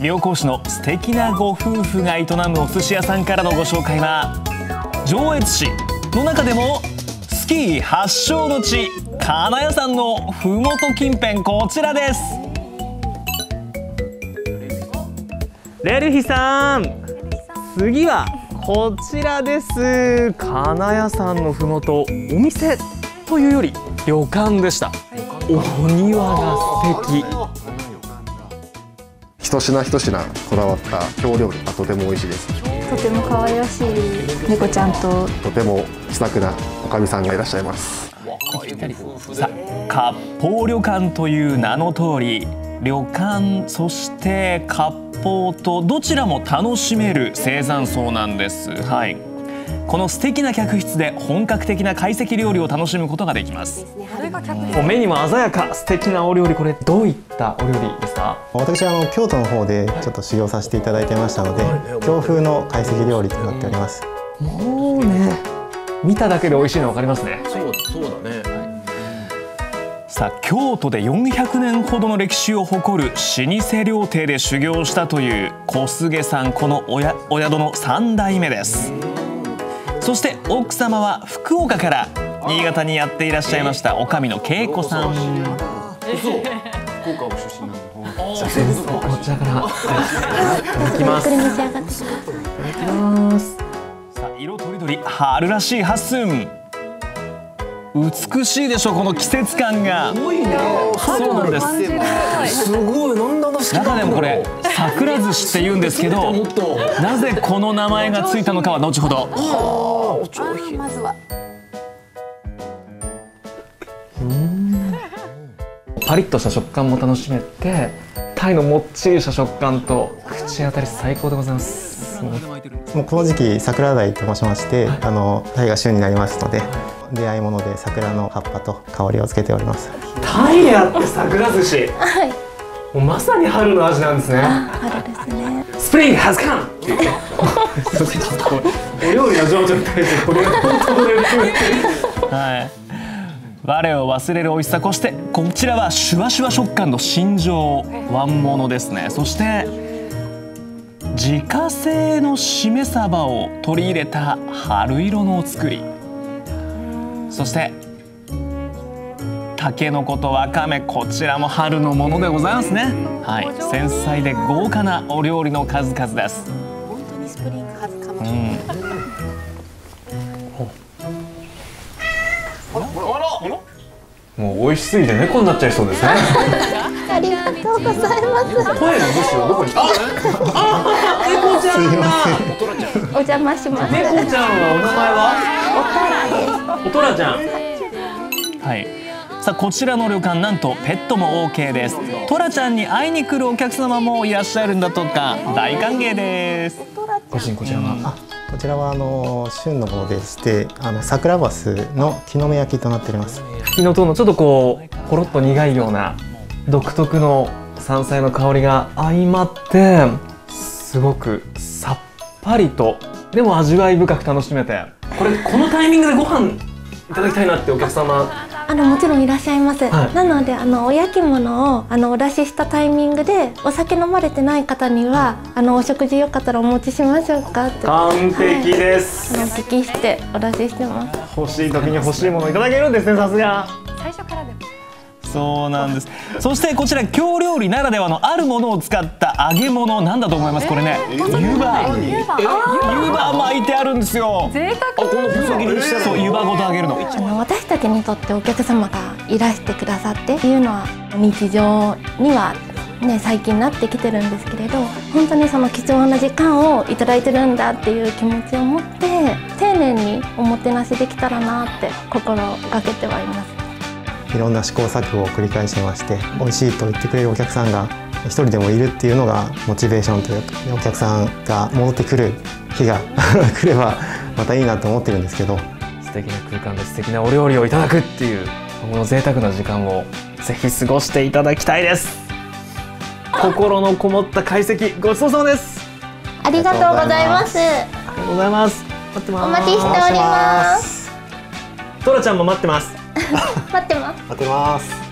妙高市の素敵なご夫婦が営むお寿司屋さんからのご紹介は上越市の中でもスキー発祥の地金谷山のふもと近辺こちらです。レルヒさん次はこちらです。金谷山のふもとお店というより旅館でした。お庭が素敵。一品一品こだわった京料理がとても美味しいです。とても可愛らしい猫ちゃんととても気さくなおかみさんがいらっしゃいます。さあ割烹旅館という名の通り旅館そして割烹とどちらも楽しめる生山荘なんです。はいこの素敵な客室で本格的な懐石料理を楽しむことができます。もう目にも鮮やか素敵なお料理。これどういったお料理ですか？私はあの京都の方でちょっと修行させていただいてましたので京風の懐石料理となっております。もうね見ただけで美味しいの分かりますね。そうそうだね。さあ京都で400年ほどの歴史を誇る老舗料亭で修行したという小菅さんこのおやお宿の3代目ですそして奥様は福岡から新潟にやっていらっしゃいました女将の恵子さん。そう福岡ご出身なのじゃあ先生こちらから。いただきますいいただきますさあ色とりどり春らしい八寸美しいでしょこの季節感が。すごいね。そうなんですすごい。なんだな中でもこれ桜寿司って言うんですけどなぜこの名前がついたのかは後ほどまずは。パリッとした食感も楽しめてタイのもっちりした食感と口当たり最高でございます。もうこの時期桜鯛と申しましてあのタイが旬になりますので出会い物で桜の葉っぱと香りをつけております。タイやって桜寿司。はいもうまさに春の味なんですね。春ですね。スプリングお料理の情緒に対してこれはい。我を忘れる美味しさこしてこちらはシュワシュワ食感の新庄ワンモノですね。そして自家製のしめ鯖を取り入れた春色のお作り。そしてたけのことわかめこちらも春のものでございますね。はい。繊細で豪華なお料理の数々です。本当にスプリングハズカムうん。もう美味しすぎて猫になっちゃいそうですね。ありがとうございます。声のむしろどこにあ猫ちゃんだ。お邪魔します猫ちゃんはお名前は？おとらちゃん。はいさあこちらの旅館なんとペットも OK です。トラちゃんに会いに来るお客様もいらっしゃるんだとか。大歓迎です。ご主人こちらは？あこちらはあの旬のものでしてあの桜バスの木の芽焼きとなっております。昨日とのちょっとこうほろっと苦いような独特の山菜の香りが相まってすごくさっぱりとでも味わい深く楽しめて。これこのタイミングでご飯いただきたいなってお客様あのもちろんいらっしゃいます、はい。なのであのお焼き物をあのお出ししたタイミングでお酒飲まれてない方にはあのお食事よかったらお持ちしましょうかって。完璧です、お聞きしてお出ししてます。欲しい時に欲しいものいただけるんですねさすが。最初からでもそうなんです。そしてこちら京料理ならではのあるものを使った揚げ物。なんだと思います？これね。湯葉。湯葉。巻いてあるんですよ。贅沢。この細切りにした。そう湯葉ごと揚げるの。あの私たちにとってお客様がいらしてくださってっていうのは日常にはね最近なってきてるんですけれど本当にその貴重な時間をいただいてるんだっていう気持ちを持って丁寧におもてなしできたらなって心がけてはいます。いろんな試行錯誤を繰り返してまして美味しいと言ってくれるお客さんが一人でもいるっていうのがモチベーションというかお客さんが戻ってくる日が 来ればまたいいなと思ってるんですけど素敵な空間で素敵なお料理をいただくっていうこの贅沢な時間をぜひ過ごしていただきたいです。心のこもった解析ごちそうさまです。ありがとうございます。ありがとうございます。待ってます。お待ちしております。トラちゃんも待ってます待ってます。待ってます